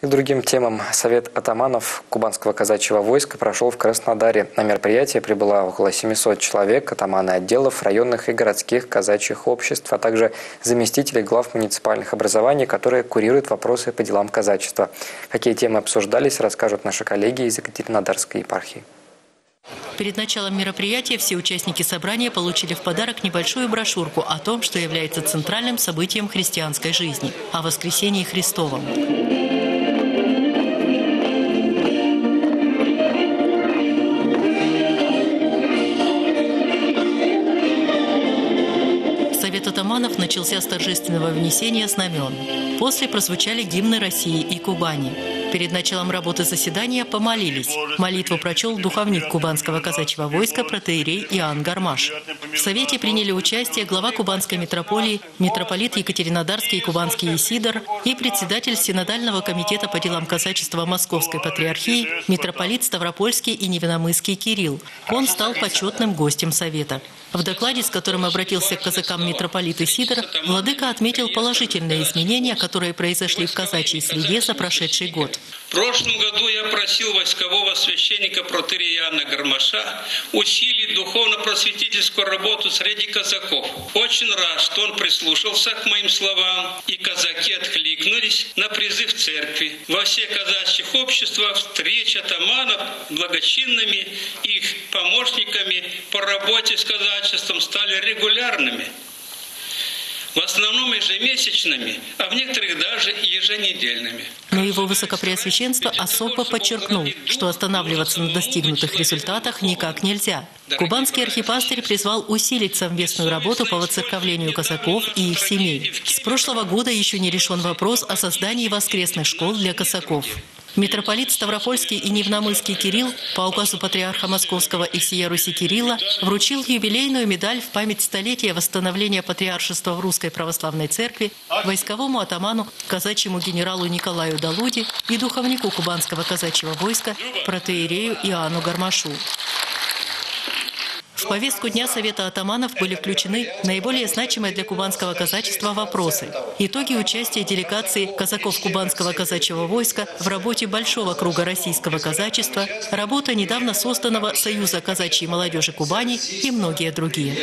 И к другим темам. Совет атаманов Кубанского казачьего войска прошел в Краснодаре. На мероприятие прибыло около 700 человек, атаманы отделов, районных и городских казачьих обществ, а также заместители глав муниципальных образований, которые курируют вопросы по делам казачества. Какие темы обсуждались, расскажут наши коллеги из Екатеринодарской епархии. Перед началом мероприятия все участники собрания получили в подарок небольшую брошюрку о том, что является центральным событием христианской жизни – о воскресении Христовом. Атаманов начался с торжественного внесения знамен. После прозвучали гимны России и Кубани. Перед началом работы заседания помолились. Молитву прочел духовник кубанского казачьего войска протеерей Иоанн Гармаш. В Совете приняли участие глава Кубанской митрополии, митрополит Екатеринодарский и Кубанский Исидор и председатель Синодального комитета по делам казачества Московской Патриархии, митрополит Ставропольский и Невиномысский Кирилл. Он стал почетным гостем Совета. В докладе, с которым обратился к казакам митрополит Исидор, владыка отметил положительные изменения, которые произошли в казачьей среде за прошедший год. В прошлом году я просил войскового священника протерия Иоанна Гармаша усилить духовно-просветительскую работу среди казаков. Очень рад, что он прислушался к моим словам, и казаки откликнулись на призыв церкви. Во всех казачьих обществах встреча атаманов благочинными их помощниками по работе с казачеством стали регулярными в основном ежемесячными, а в некоторых даже еженедельными. Но его высокопреосвященство особо подчеркнул, что останавливаться на достигнутых результатах никак нельзя. Кубанский архипастырь призвал усилить совместную работу по воцерковлению казаков и их семей. С прошлого года еще не решен вопрос о создании воскресных школ для казаков. Митрополит Ставропольский и Невномысский Кирилл по указу патриарха Московского и всея Руси Кирилла вручил юбилейную медаль в память столетия восстановления патриаршества в Русской Православной Церкви войсковому атаману, казачьему генералу Николаю Далуди и духовнику кубанского казачьего войска протеерею Иоанну Гармашу. В повестку дня Совета атаманов были включены наиболее значимые для кубанского казачества вопросы. Итоги участия делегации казаков кубанского казачьего войска в работе большого круга российского казачества, работа недавно созданного Союза казачьей молодежи Кубани и многие другие.